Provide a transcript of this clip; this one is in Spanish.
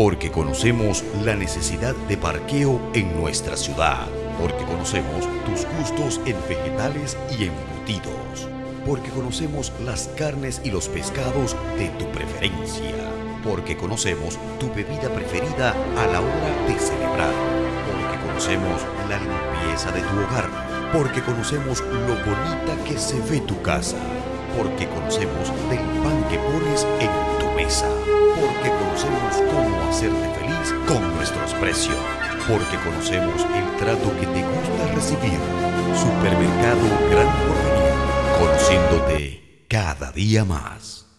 porque conocemos la necesidad de parqueo en nuestra ciudad, porque conocemos tus gustos en vegetales y embutidos, porque conocemos las carnes y los pescados de tu preferencia, porque conocemos tu bebida preferida a la hora de celebrar, porque conocemos la limpieza de tu hogar, porque conocemos lo bonita que se ve tu casa, porque conocemos del pan que pones en tu mesa, con nuestros precios, porque conocemos el trato que te gusta recibir. Supermercado Gran Porvenir, conociéndote cada día más.